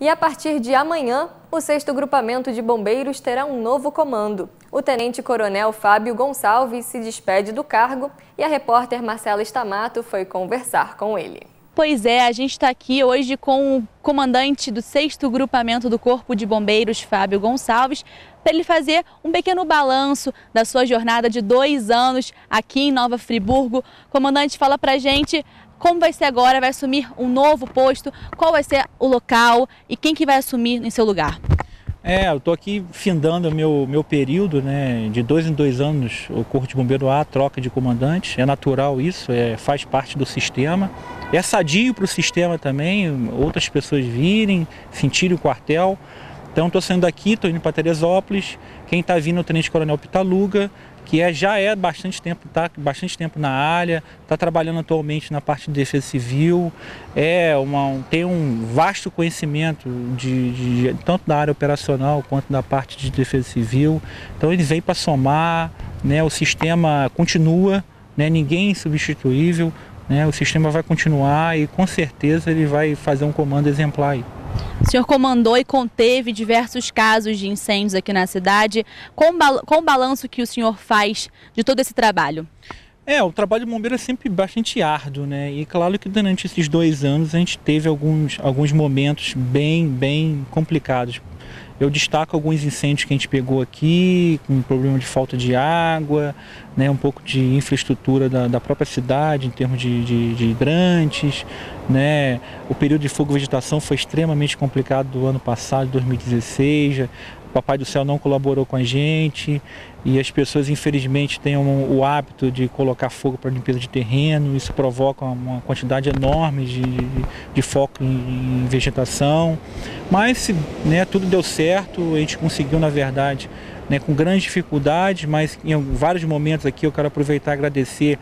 E a partir de amanhã, o 6 Grupamento de Bombeiros terá um novo comando. O Tenente-Coronel Fábio Gonçalves se despede do cargo e a repórter Marcela Stamato foi conversar com ele. Pois é, a gente está aqui hoje com o comandante do 6 Grupamento do Corpo de Bombeiros, Fábio Gonçalves, para ele fazer um pequeno balanço da sua jornada de dois anos aqui em Nova Friburgo. Comandante, fala para gente como vai ser agora, vai assumir um novo posto, qual vai ser o local e quem que vai assumir em seu lugar? É, eu estou aqui findando o meu, meu período, né? De dois em dois anos o Corpo de Bombeiro há troca de comandante. É natural isso, é, faz parte do sistema. É sadio para o sistema também, outras pessoas virem, sentirem o quartel. Então estou saindo daqui, estou indo para Teresópolis. Quem está vindo é o Tenente Coronel Pitaluga, que é, já é bastante tempo, está bastante tempo na área, está trabalhando atualmente na parte de defesa civil, é uma, tem um vasto conhecimento de, de, tanto da área operacional quanto da parte de defesa civil. Então ele vem para somar, né, o sistema continua, né, ninguém é insubstituível, né, o sistema vai continuar e com certeza ele vai fazer um comando exemplar aí. O senhor comandou e conteve diversos casos de incêndios aqui na cidade. Qual, o balanço que o senhor faz de todo esse trabalho? É, o trabalho de bombeiro é sempre bastante árduo, né? E claro que durante esses dois anos a gente teve alguns, alguns momentos bem, bem complicados. Eu destaco alguns incêndios que a gente pegou aqui, com problema de falta de água, né, um pouco de infraestrutura da, da própria cidade em termos de, de, de hidrantes. Né? O período de fogo e vegetação foi extremamente complicado do ano passado, 2016. O Papai do Céu não colaborou com a gente e as pessoas, infelizmente, têm um, o hábito de colocar fogo para limpeza de terreno. Isso provoca uma quantidade enorme de, de, foco em, em, vegetação. Mas né, tudo deu certo, a gente conseguiu, na verdade, né, com grande dificuldade, mas em vários momentos aqui eu quero aproveitar e agradecer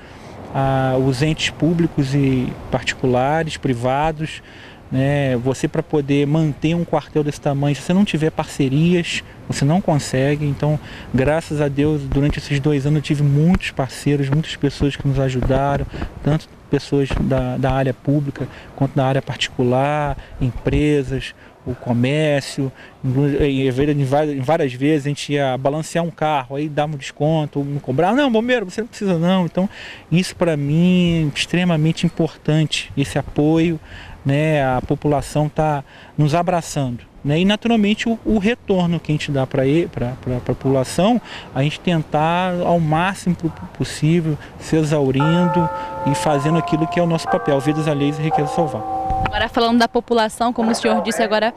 aos entes públicos e particulares, privados, né? Você para poder manter um quartel desse tamanho, se você não tiver parcerias, você não consegue. Então, graças a Deus, durante esses dois anos eu tive muitos parceiros, muitas pessoas que nos ajudaram, tanto pessoas da, da área pública quanto da área particular, empresas, o comércio, em várias vezes a gente ia balancear um carro, aí dava um desconto, um cobrar, não, bombeiro, você não precisa não. Então, isso para mim é extremamente importante, esse apoio né, a população está nos abraçando. Né? E naturalmente o, o, retorno que a gente dá para a população, a gente tentar ao máximo possível, se exaurindo e fazendo aquilo que é o nosso papel, vidas alheias e riqueza salvar. Agora falando da população, como o senhor disse agora,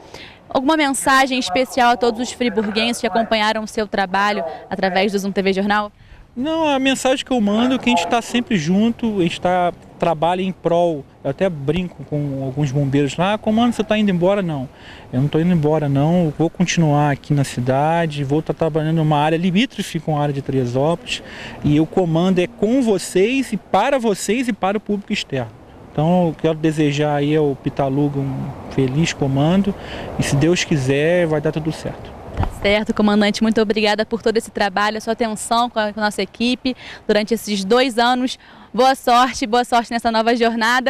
alguma mensagem especial a todos os friburguenses que acompanharam o seu trabalho através do Zoom TV Jornal? Não, a mensagem que eu mando é que a gente está sempre junto, a gente está trabalha em prol. Eu até brinco com alguns bombeiros lá, comando, você está indo embora? Não, eu não estou indo embora não, vou continuar aqui na cidade, vou estar tá trabalhando numa área limítrofe com a área de Teresópolis e o comando é com vocês e para vocês e para o público externo. Então eu quero desejar aí ao Pitaluga um feliz comando e se Deus quiser vai dar tudo certo. Tá certo, comandante. Muito obrigada por todo esse trabalho, a sua atenção com a, com a nossa equipe durante esses dois anos. Boa sorte, boa sorte nessa nova jornada.